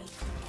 team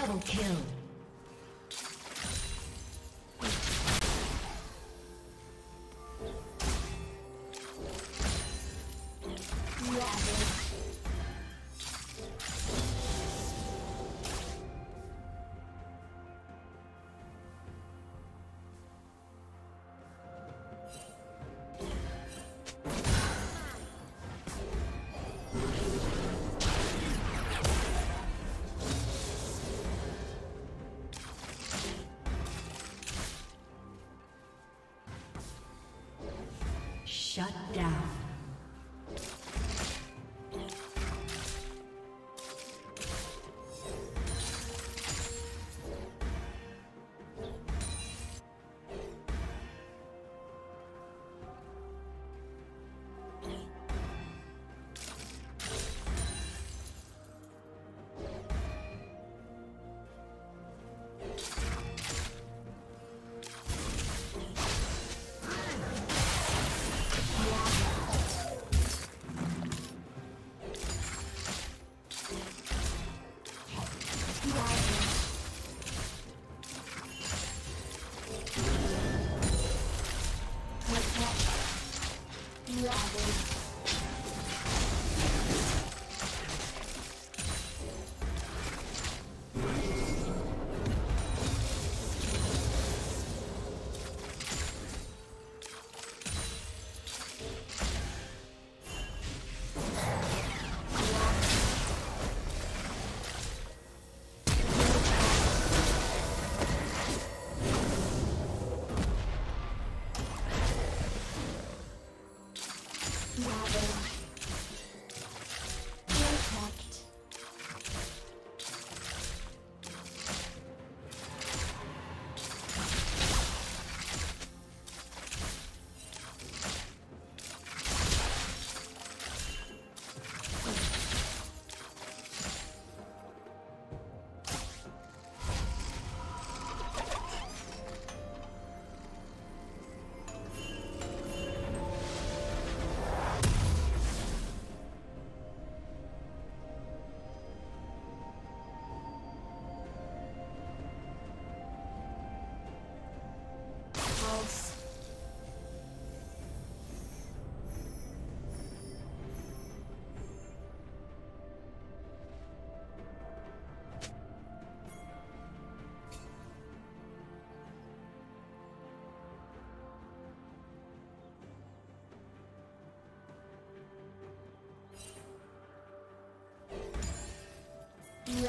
double kill. Shut down.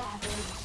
Ravage.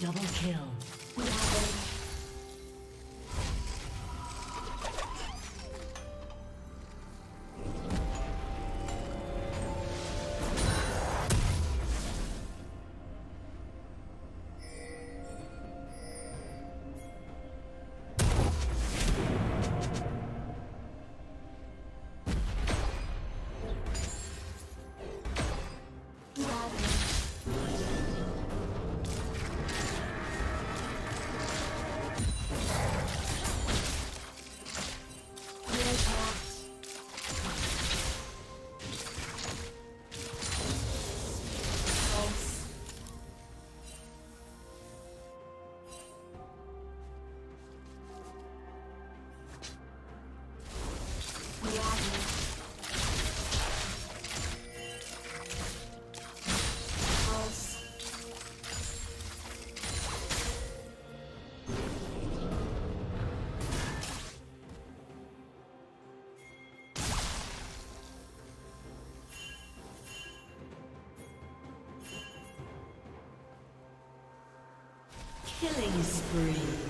Double kill. Killing spree.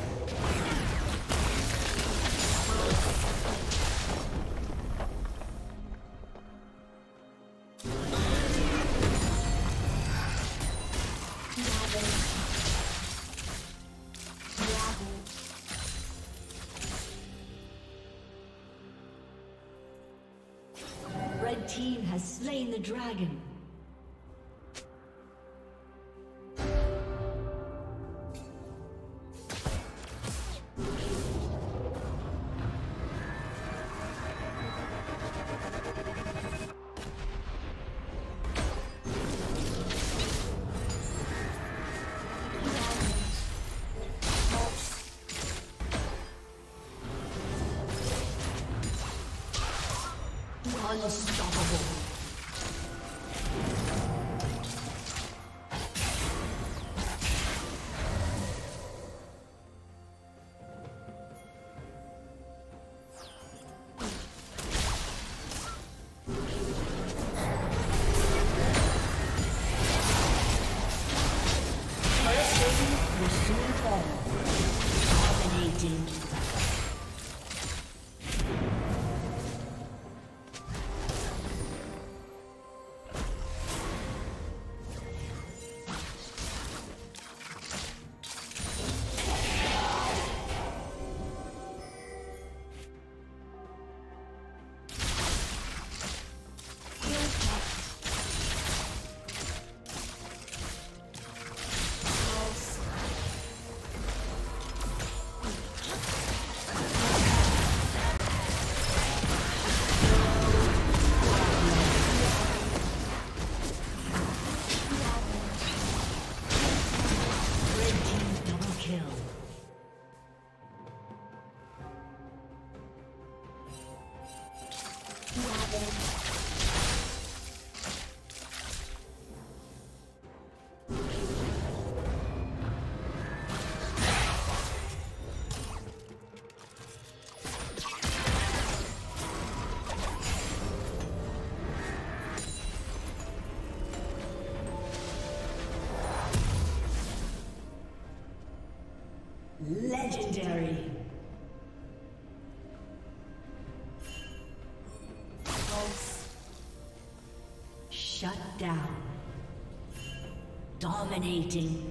todos Legendary. False. Shut down. Dominating.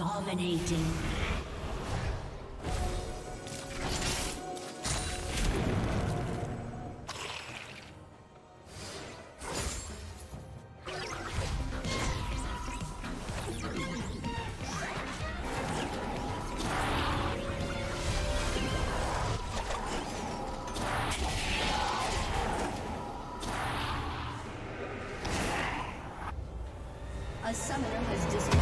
Dominating. A summoner has disconnected.